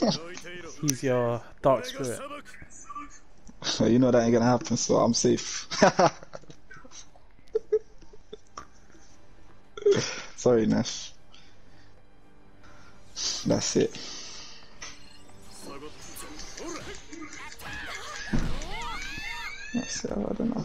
He's your dark spirit. you know that ain't gonna happen, so I'm safe. Sorry, Nash. That's it. That's it, I don't know.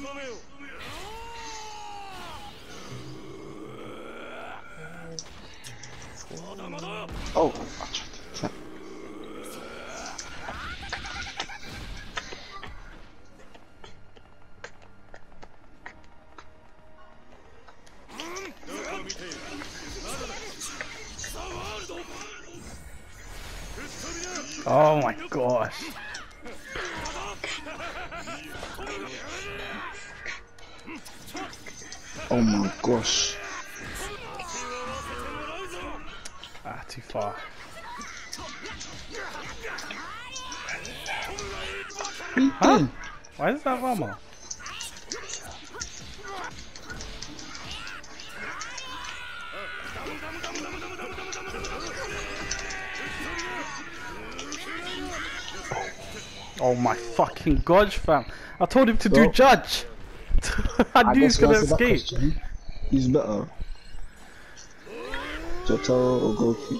Oh my gosh. Oh my gosh. Ah, too far. What are you doing? Why is that have Oh my fucking god, fam. I told him to do judge. I knew he was gonna escape. question. Who's better? Jotaro or Goku?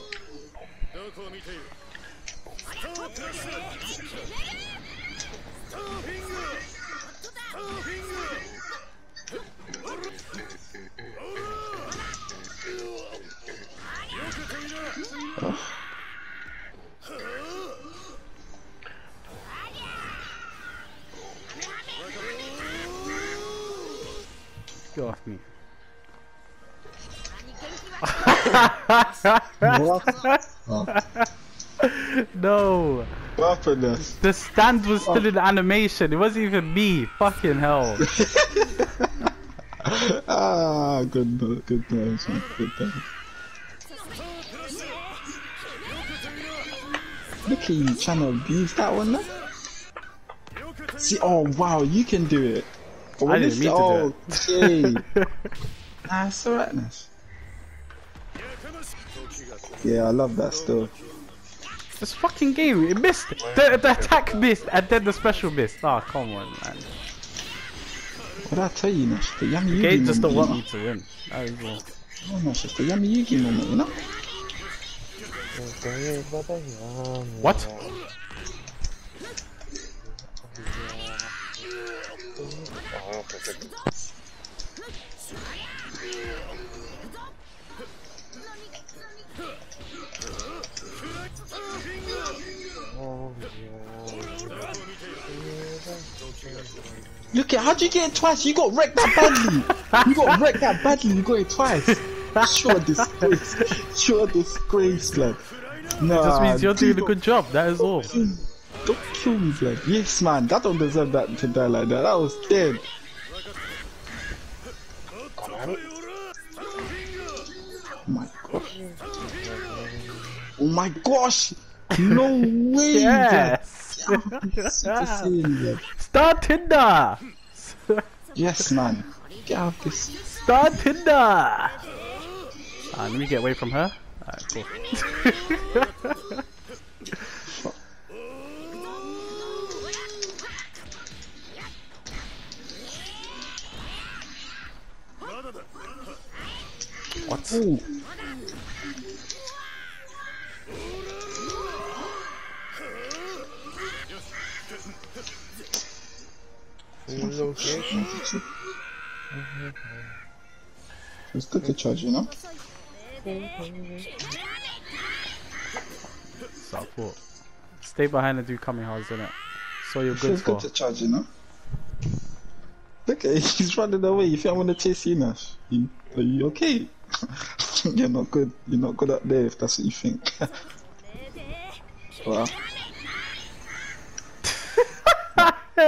Get off me. No. What happened this? The stand was still in animation. It wasn't even me. Fucking hell. Ah, good, good times, man. Good times. Look at you trying to abuse that one. See, oh wow, you can do it. But I didn't it's- mean oh, to do it. Nah, it's alright, Nash. Yeah, I love that still. This fucking game, it missed. The, the attack missed, and then the special missed. Oh, come on, man. What did I tell you, Nash? The Yami Yugi Game just don't moment, want me to win. That is all. Oh, Nash, it's the Yami Yugi moment, you know? What? Look at how'd you get it twice? You got wrecked that badly. you got wrecked that badly. You got it twice. Sure disgrace. Sure disgrace, lad. Nah, It just means you're doing a good job. That is all. Don't kill me, blood. Yes, man. That don't deserve that to die like that. That was dead. Oh my gosh. Oh my gosh. No way. Yes. blood. Super Saiyan, blood. Start Tinder. Yes, man. Get out of this. Start Tinder. Ah, let me get away from her. Alright, cool. Ooh. Relocation. It's good to charge, you know? Support. Stay behind and do coming hard, innit? So you're It good feels for. good to charge, you know? Look okay, he's running away. You think I'm gonna chase you, Nash? You, are you okay? You're not good. You're not good at there if that's what you think. well,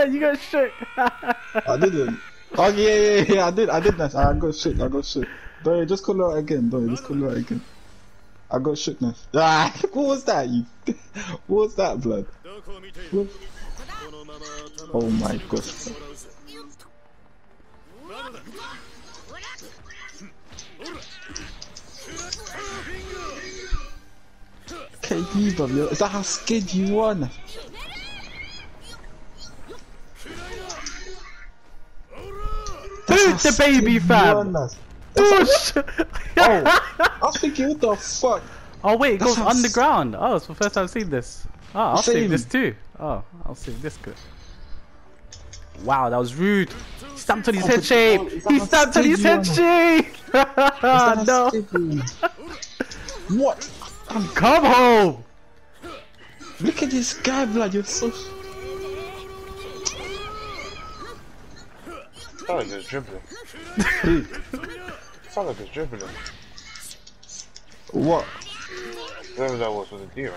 you got shook. I didn't. Oh yeah, yeah, yeah, I did. I did that. I got shook. I got shook. Don't worry, just call it out again. Don't worry, just call it out again. I got shookness. Ah, what was that? You? What was that, blood? What? Oh my gosh. KD, bro. yo, Is that how scared you are? now? Boot the baby, Scared you are, fam. Push. Oh, I was thinking, what the fuck? Oh wait, it That's goes how underground. Oh, it's the first time I've seen this. Oh, I'll save this too. Oh, I'll save this good. Wow, that was rude. He stamped on his head shape. that He stamped on his head shape. No, scared you are? What? come home. Look at this guy, blood. You're so. Sound like it's dribbling. Sound like it's dribbling. What? Whoever that was was a deer.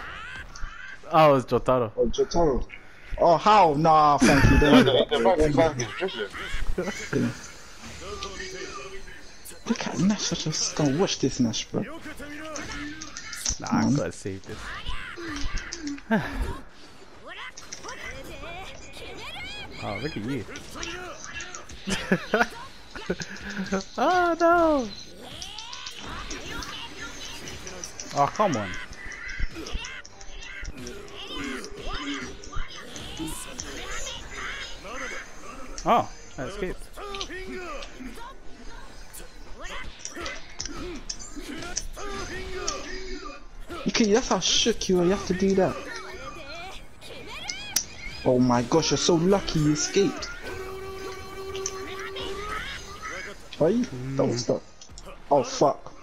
Ah, oh, it's Jotaro. Oh, Jotaro. Oh, how? Nah, thank you. The Don't the back is dribbling. Look at Nash. I just gonna watch this Nash, bro. Nah, I gotta save this. oh, look at you. oh no! Oh, come on. Oh, I escaped. You can, that's how shook you are. You have to do that. Oh my gosh, you're so lucky you escaped. Are you? Don't mm. stop. Oh fuck.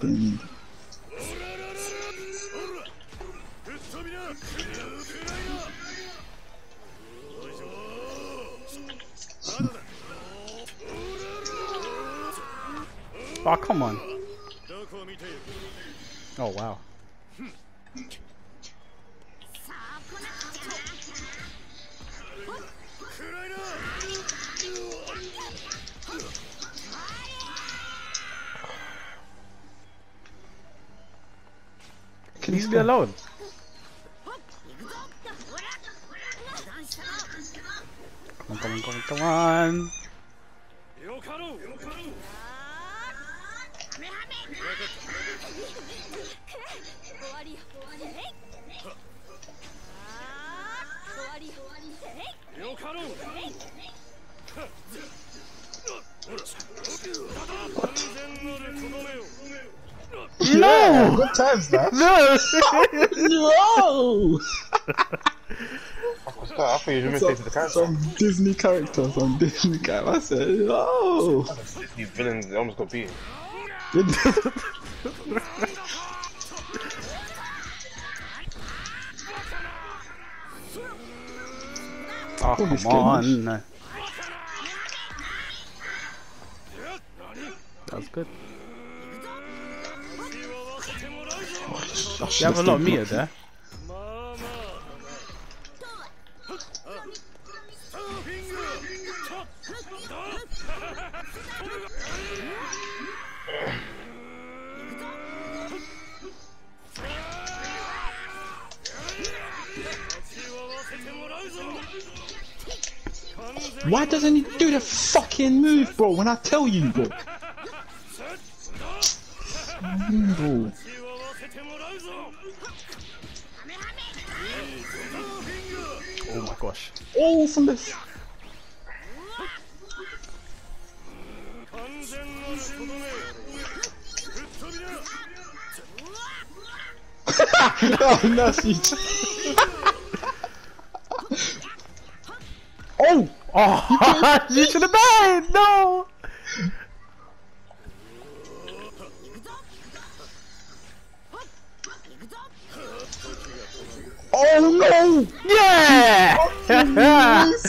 Didn't- Oh, ah, come on. Oh, wow. Can you me alone. Come on, come on, come on, come on. No! Good times, man. No! no! I thought you were missing to the character. Some Disney character, some Disney character. I said, no! These villains almost got beaten. Oh, Don't come on. That was good. You have a lot of meter there. Why doesn't he do the fucking move, bro? When I tell you, bro. Bro. Oh my gosh. Oh, from this. oh, no, she... oh! Oh, you should have died! No! Oh no! Yeah! Nah,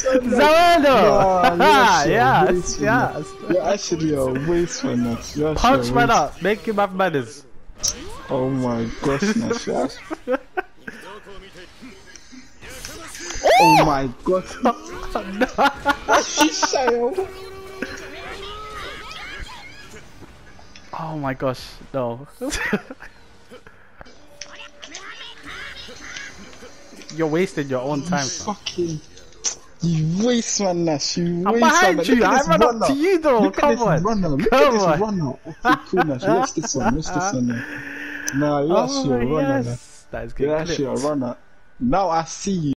yes, yes. You're actually a waste for nuts. You're actually Punch man up, make him have manners. Oh my goodness, yeah. Oh my god. Shayo. Oh my gosh, no. You're wasting your own time. fam. Fucking. You waste man, Nash. You I'm behind man. you. I ran up to you though. Look Come on. runner. Look Come at this on. runner. Okay, cool, Nash. Watch this one. Watch this one. Now. Nah, you're Oh actually a runner. Yes. That is You're good. actually a runner. Now I see you.